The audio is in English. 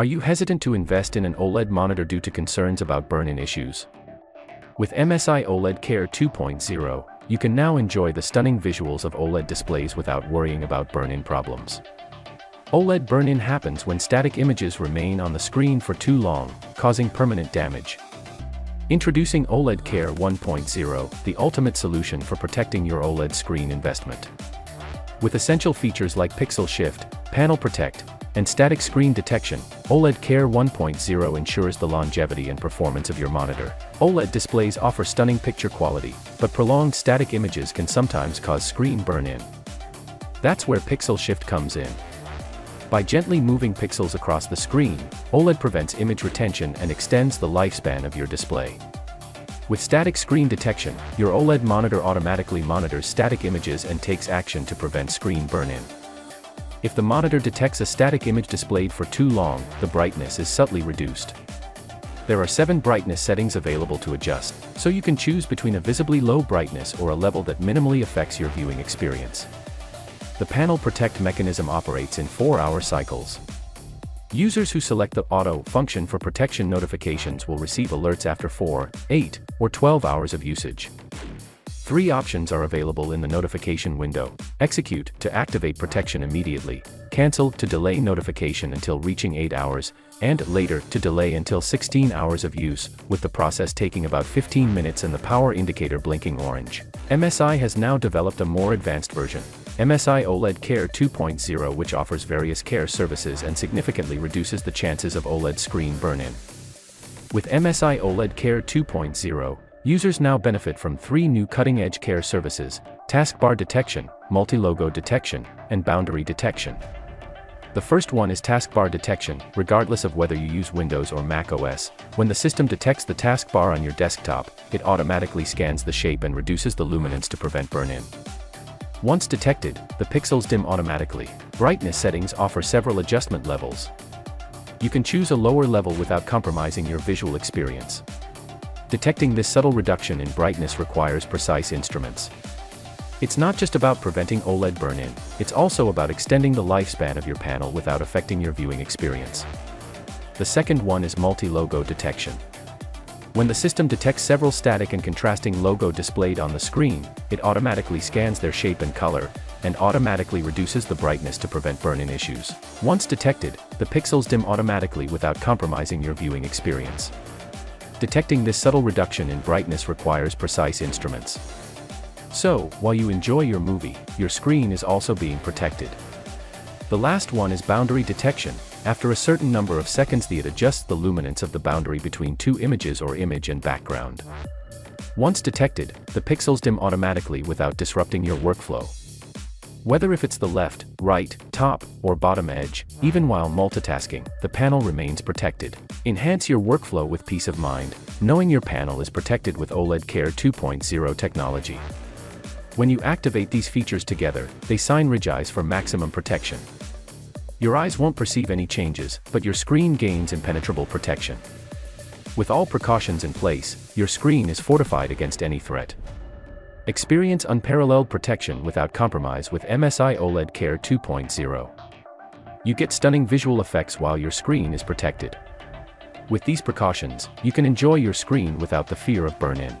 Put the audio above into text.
Are you hesitant to invest in an OLED monitor due to concerns about burn-in issues? With MSI OLED Care 2.0, you can now enjoy the stunning visuals of OLED displays without worrying about burn-in problems. OLED burn-in happens when static images remain on the screen for too long, causing permanent damage. Introducing OLED Care 1.0, the ultimate solution for protecting your OLED screen investment. With essential features like Pixel Shift, Panel Protect, and static screen detection, OLED Care 1.0 ensures the longevity and performance of your monitor. OLED displays offer stunning picture quality, but prolonged static images can sometimes cause screen burn-in. That's where Pixel Shift comes in. By gently moving pixels across the screen, OLED prevents image retention and extends the lifespan of your display. With static screen detection, your OLED monitor automatically monitors static images and takes action to prevent screen burn-in. If the monitor detects a static image displayed for too long, the brightness is subtly reduced. There are 7 brightness settings available to adjust, so you can choose between a visibly low brightness or a level that minimally affects your viewing experience. The panel protect mechanism operates in 4-hour cycles. Users who select the auto function for protection notifications will receive alerts after 4, 8, or 12 hours of usage. Three options are available in the notification window. Execute, to activate protection immediately, Cancel, to delay notification until reaching 8 hours, and Later, to delay until 16 hours of use, with the process taking about 15 minutes and the power indicator blinking orange. MSI has now developed a more advanced version, MSI OLED Care 2.0 which offers various care services and significantly reduces the chances of OLED screen burn-in. With MSI OLED Care 2.0, Users now benefit from three new cutting-edge care services, taskbar detection, multi-logo detection, and boundary detection. The first one is taskbar detection, regardless of whether you use Windows or Mac OS. When the system detects the taskbar on your desktop, it automatically scans the shape and reduces the luminance to prevent burn-in. Once detected, the pixels dim automatically. Brightness settings offer several adjustment levels. You can choose a lower level without compromising your visual experience. Detecting this subtle reduction in brightness requires precise instruments. It's not just about preventing OLED burn-in, it's also about extending the lifespan of your panel without affecting your viewing experience. The second one is multi-logo detection. When the system detects several static and contrasting logo displayed on the screen, it automatically scans their shape and color, and automatically reduces the brightness to prevent burn-in issues. Once detected, the pixels dim automatically without compromising your viewing experience. Detecting this subtle reduction in brightness requires precise instruments. So, while you enjoy your movie, your screen is also being protected. The last one is boundary detection. After a certain number of seconds the it adjusts the luminance of the boundary between two images or image and background. Once detected, the pixels dim automatically without disrupting your workflow. Whether if it's the left, right, top, or bottom edge, even while multitasking, the panel remains protected. Enhance your workflow with peace of mind, knowing your panel is protected with OLED Care 2.0 technology. When you activate these features together, they synergize for maximum protection. Your eyes won't perceive any changes, but your screen gains impenetrable protection. With all precautions in place, your screen is fortified against any threat. Experience unparalleled protection without compromise with MSI OLED Care 2.0. You get stunning visual effects while your screen is protected. With these precautions, you can enjoy your screen without the fear of burn-in.